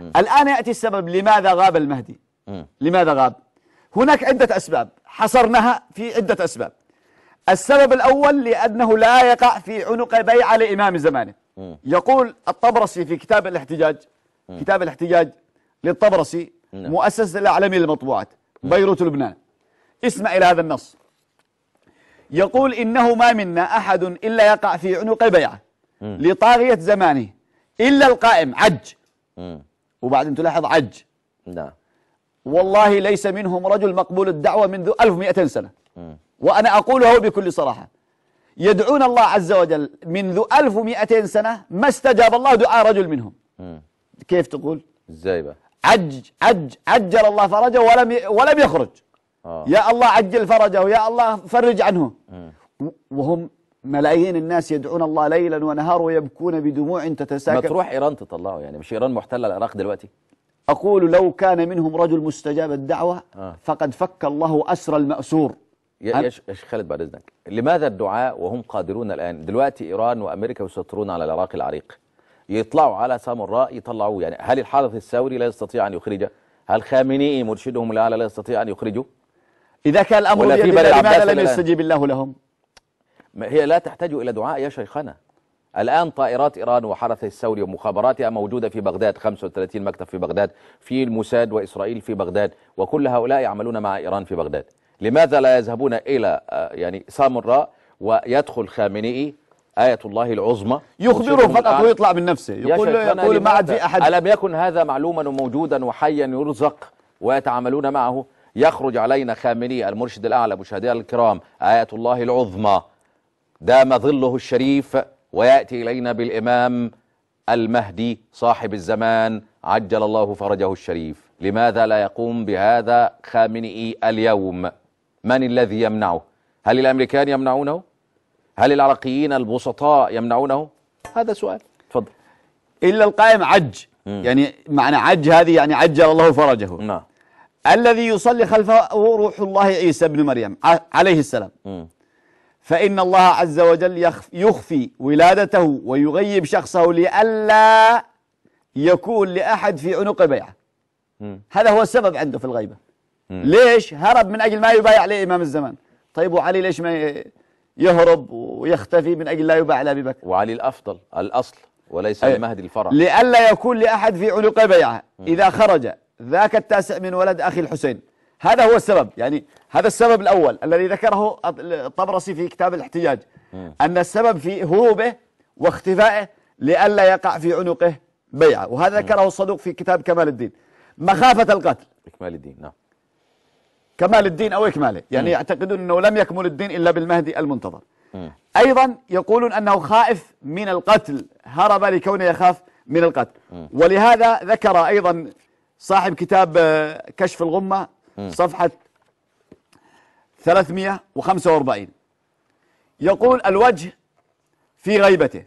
الآن يأتي السبب لماذا غاب المهدي. لماذا غاب؟ هناك عدة أسباب. حصرناها في عدة أسباب. السبب الأول لأنه لا يقع في عنق بيعة لإمام زمانه. يقول الطبرسي في كتاب الاحتجاج كتاب الاحتجاج للطبرسي نعم. مؤسسة الإعلامية للمطبوعات بيروت لبنان. اسمع إلى هذا النص. يقول إنه ما منا أحد إلا يقع في عنق بيعة لطاغية زمانه إلا القائم عج. وبعدين تلاحظ عج. نعم. والله ليس منهم رجل مقبول الدعوة منذ 1200 سنة. وأنا أقوله بكل صراحة. يدعون الله عز وجل منذ 1200 سنة ما استجاب الله دعاء رجل منهم. مم. كيف تقول؟ إزاي بقى؟ عج عج عجل الله فرجه ولم ولم يخرج. آه. يا الله عجل فرجه يا الله فرج عنه. و- وهم ملايين الناس يدعون الله ليلا ونهارا ويبكون بدموع ما تتساكب تروح إيران تطلعه يعني مش إيران محتلة العراق دلوقتي؟ أقول لو كان منهم رجل مستجاب الدعوة آه. فقد فك الله أسر المأسور. يا شيخ خالد بعد إذنك لماذا الدعاء وهم قادرون الآن؟ دلوقتي إيران وأمريكا يسيطرون على العراق العريق. يطلعوا على سامراء يطلعوه يعني. هل الحارث الثوري لا يستطيع أن يخرجه؟ هل خامنئي مرشدهم الاعلى لا يستطيع أن يخرجه إذا كان الأمر ولا في بيد بني الله العباس لماذا لم الآن؟ يستجيب الله لهم؟ ما هي لا تحتاج إلى دعاء يا شيخنا. الآن طائرات إيران وحرث الثوري ومخابراتها موجودة في بغداد 35 مكتب في بغداد في الموساد وإسرائيل في بغداد وكل هؤلاء يعملون مع إيران في بغداد. لماذا لا يذهبون إلى آه، يعني سامراء ويدخل خامنئي؟ آية الله العظمى. يخبره فقط. ويطلع من نفسه. يقول يقول ما عاد؟ في أحد. ألم يكن هذا معلوما وموجودا وحيا يرزق ويتعاملون معه؟ يخرج علينا خامنئي المرشد الأعلى مشاهدينا الكرام آية الله العظمى. دام ظله الشريف ويأتي إلينا بالإمام المهدي صاحب الزمان عجل الله فرجه الشريف. لماذا لا يقوم بهذا خامنئي اليوم؟ من الذي يمنعه؟ هل الأمريكان يمنعونه؟ هل العراقيين البسطاء يمنعونه؟ هذا سؤال. تفضل. إلا القائم عج. يعني معنى عج هذه يعني عجل الله فرجه. نعم. الذي يصلي خلفه روح الله عيسى بن مريم عليه السلام. مم. فإن الله عز وجل يخف- يخفي ولادته ويغيب شخصه لئلا يكون لأحد في عنق بيعة. هذا هو السبب عنده في الغيبة. ليش هرب من أجل ما يبايع لإمام الزمان؟ طيب وعلي ليش ما يهرب ويختفي من أجل لا يبايع لأبي بكر؟ وعلي الأفضل الأصل وليس أي. لمهدي الفرع لئلا يكون لأحد في عنق بيعة إذا خرج ذاك التاسع من ولد أخي الحسين. هذا هو السبب. يعني هذا السبب الأول الذي ذكره الطبرسي في كتاب الاحتجاج أن السبب في هروبه واختفائه لئلا يقع في عنقه بيعة. وهذا ذكره الصدوق في كتاب كمال الدين. مخافة القتل. إكمال الدين نعم. كمال الدين أو إكماله. يعني يعتقدون أنه لم يكمل الدين إلا بالمهدي المنتظر. أيضا يقولون أنه خائف من القتل هرب لكونه يخاف من القتل. ولهذا ذكر أيضا صاحب كتاب آه، كشف الغمة صفحة 345 يقول الوجه في غيبته.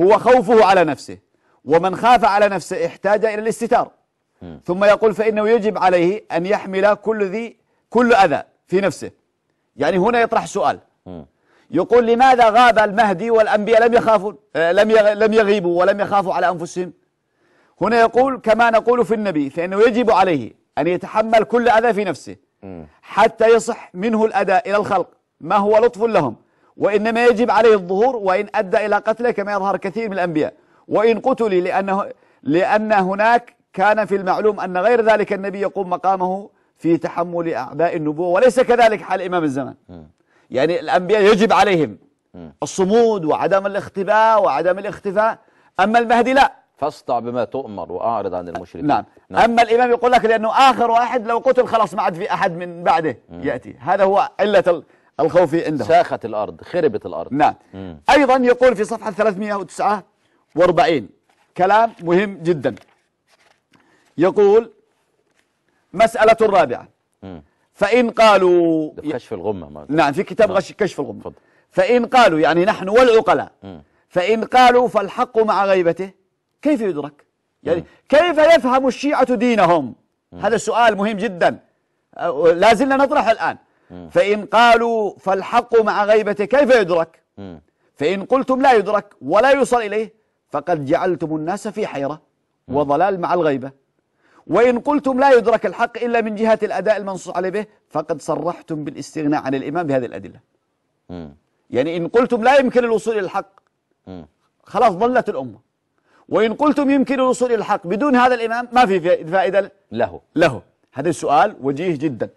هو خوفه على نفسه ومن خاف على نفسه احتاج إلى الاستتار. ثم يقول فإنه يجب عليه أن يحمل كل ذي كل أذى في نفسه. يعني هنا يطرح سؤال. يقول لماذا غاب المهدي والأنبياء؟ لم يخافوا آه، لم لم يغيبوا ولم يخافوا على أنفسهم؟ هنا يقول كما نقول في النبي فإنه يجب عليه أن يتحمل كل أذى في نفسه حتى يصح منه الأداء إلى الخلق. ما هو لطف لهم؟ وإنما يجب عليه الظهور وإن أدى إلى قتله كما يظهر كثير من الأنبياء. وإن قتل لأنه لأن هناك كان في المعلوم أن غير ذلك النبي يقوم مقامه في تحمل أعباء النبوة وليس كذلك حال إمام الزمان. يعني الأنبياء يجب عليهم الصمود وعدم الاختباء وعدم الاختفاء. أما المهدي لا. فاصدع بما تؤمر وأعرض عن المشركين. نعم. نعم. أما الإمام يقول لك لأنه آخر واحد لو قتل خلاص ما عاد في أحد من بعده يأتي. هذا هو ال- الخوف عنده ساخت الأرض خربت الأرض. نعم. أيضا يقول في صفحة 349 كلام مهم جدا. يقول مسألة الرابعة. فإن قالوا ده في كشف الغمة ما نعم في كتاب غش كشف الغمة. اتفضل. فإن قالوا يعني نحن والعقلاء. فإن قالوا فالحق مع غيبته كيف يدرك؟ يعني كيف يفهم الشيعة دينهم؟ هذا سؤال مهم جدا. أه، لا زلنا نطرحه الآن. فإن قالوا فالحق مع غيبته كيف يدرك؟ فإن قلتم لا يدرك ولا يوصل إليه فقد جعلتم الناس في حيرة وضلال مع الغيبة. وإن قلتم لا يدرك الحق إلا من جهة الأداء المنصوص عليه به فقد صرحتم بالاستغناء عن الإمام بهذه الأدلة. يعني إن قلتم لا يمكن الوصول إلى الحق. خلاص ضلت الأمة. وإن قلتم يمكن الوصول إلى الحق بدون هذا الإمام ما في فائدة له. له. هذا السؤال وجيه جدا.